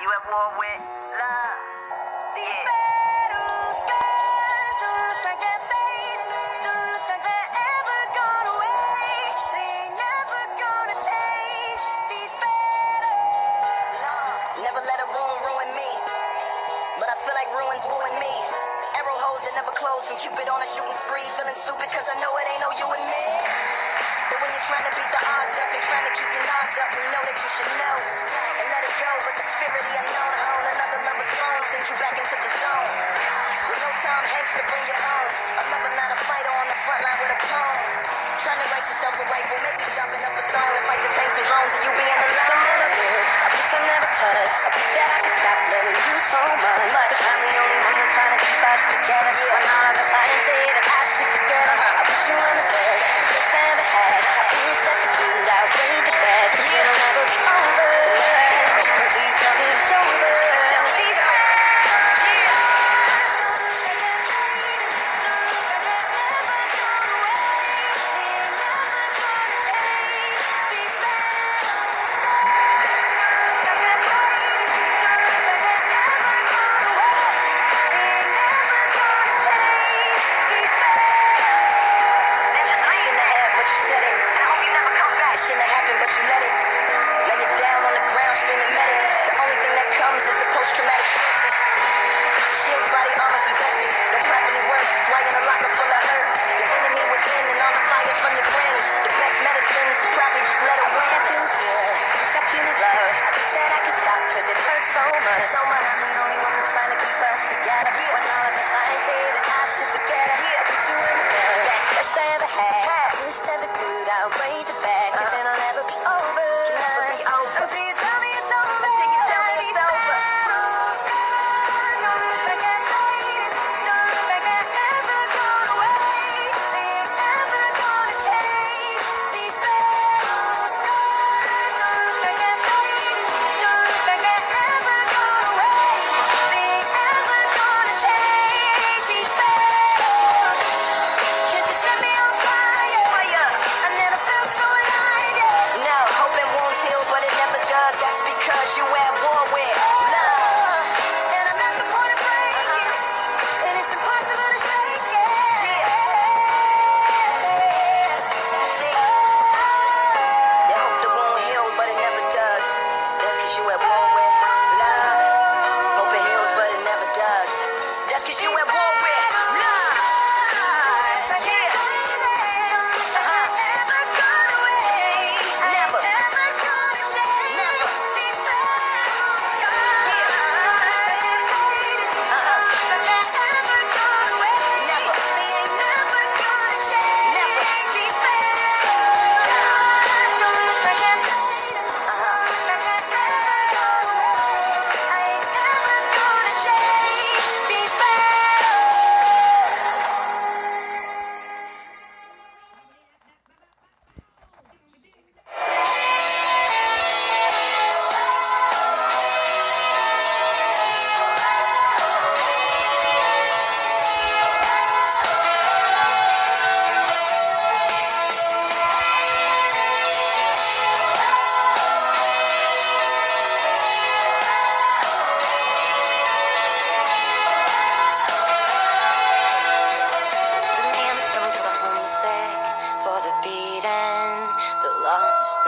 You at war with love. These yeah. battle scars don't look like they're fading. Don't look like they're ever gone away. They ain't never gonna change. These battle love. Never let a wound ruin me. But I feel like ruins ruin me. Arrow holes that never close from Cupid on a shooting spree. Feeling stupid. stop loving you so much.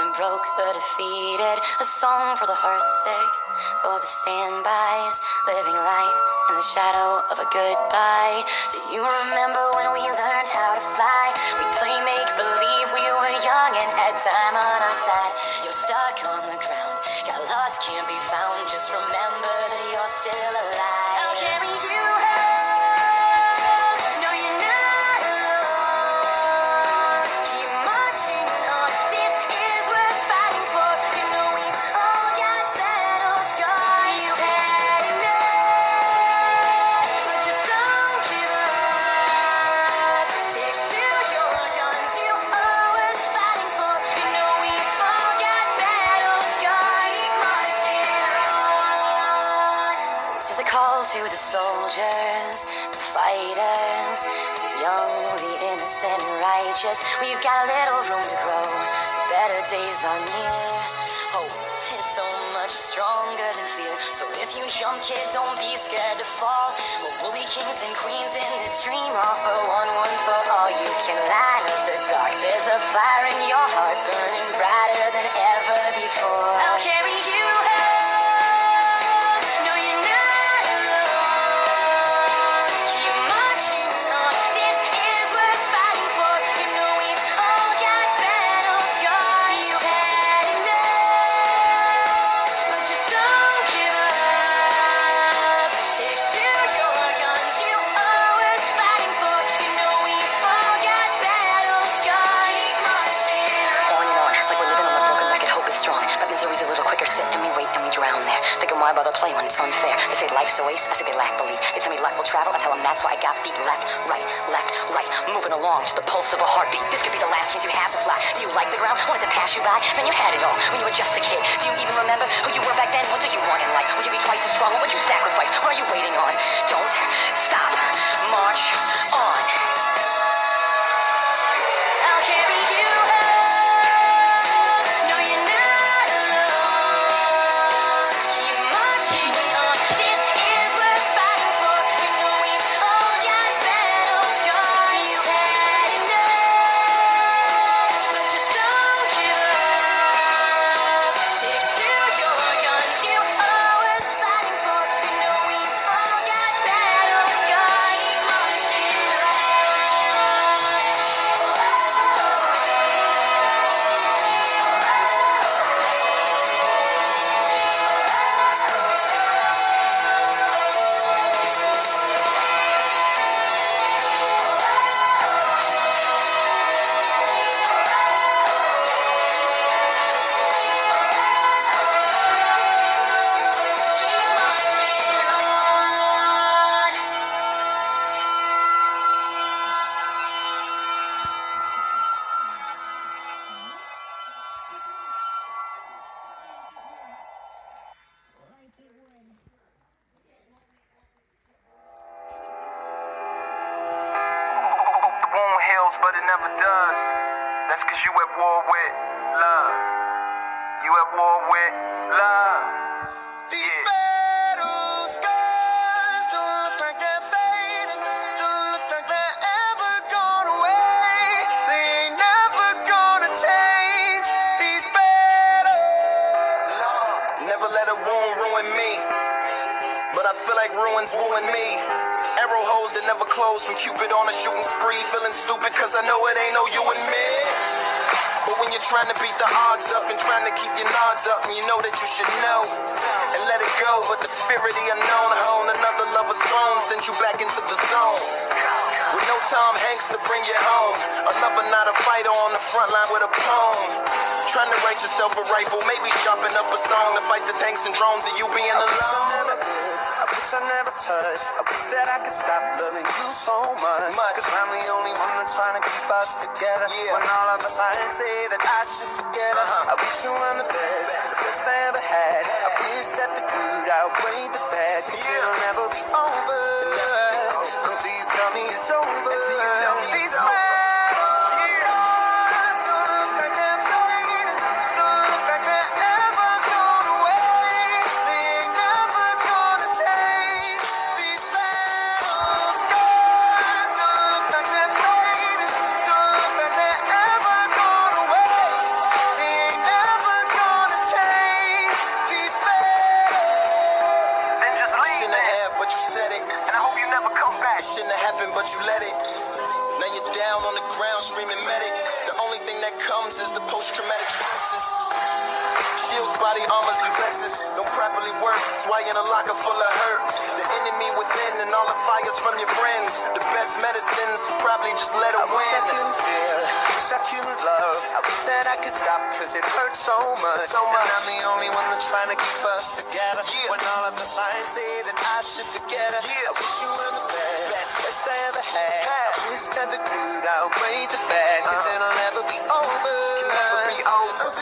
and broke the defeated. A song for the heartsick, for the standbys, living life in the shadow of a goodbye. Do you remember when we learned how to fly? We play make believe we were young and had time on our side. You're stuck on the ground, got lost, can't be found. to the soldiers, the fighters, the young, the innocent, and righteous. We've got a little room to grow. Better days are near. Hope is so much stronger than fear. So if you jump, kid, don't be scared to fall. We'll be kings and queens in this dream of tell me luck will travel. I tell them that's why I got feet left, right, left, right, moving along to the pulse of a heartbeat. This could be the last chance you have to fly. Do you like the ground? Wanted to pass you by? Then you had it all when you were just a kid. Do you even remember who you were back then? What do you want in life? Will you be twice as strong? What would you sacrifice? What are you waiting on? Don't stop. March wound but it never does. That's cause you at war with love. You at war with love. These Yeah. battle scars don't look like they're fading. Don't look like they're ever gone away. They ain't never gonna change. These battles. Never let a wound ruin me. But I feel like ruins wooing me. Arrow holes that never close from Cupid on a shooting spree. Feeling stupid cause I know it ain't no you and me. But when you're trying to beat the odds up and trying to keep your nods up, and you know that you should know and let it go. But the fear of the unknown, hone another lover's phone sends you back into the zone. With no Tom Hanks to bring you home. A lover, not a fighter on the front line with a poem. Trying to write yourself a rifle, maybe chopping up a song to fight the tanks and drones of you being alone. Lived. I wish I never touched. I wish that I could stop loving you so much. Much. Cause I'm the only one that's trying to keep us together. Yeah. When all of the signs say that I should forget her. Uh-huh. I wish you were the best, the best I ever had. I wish that the good outweighed the bad. Cause Yeah. Within and all the fires from your friends. The best medicines to probably just let it I wish I win. couldn't feel, wish I couldn't love. I wish that I could stop, cause it hurts so much. So much. And I'm the only one that's trying to keep us together. Yeah. When all of the signs say that I should forget her. Yeah. I wish you were the best, Best. best I ever had. Had. I wish that the good outweighed the bad, cause Uh-huh. it'll never be over. Can never be over.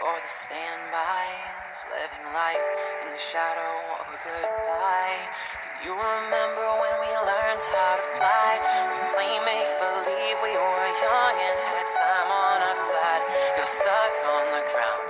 for the standbys, living life in the shadow of a goodbye. Do you remember when we learned how to fly? We play make believe we were young and had time on our side. You're stuck on the ground.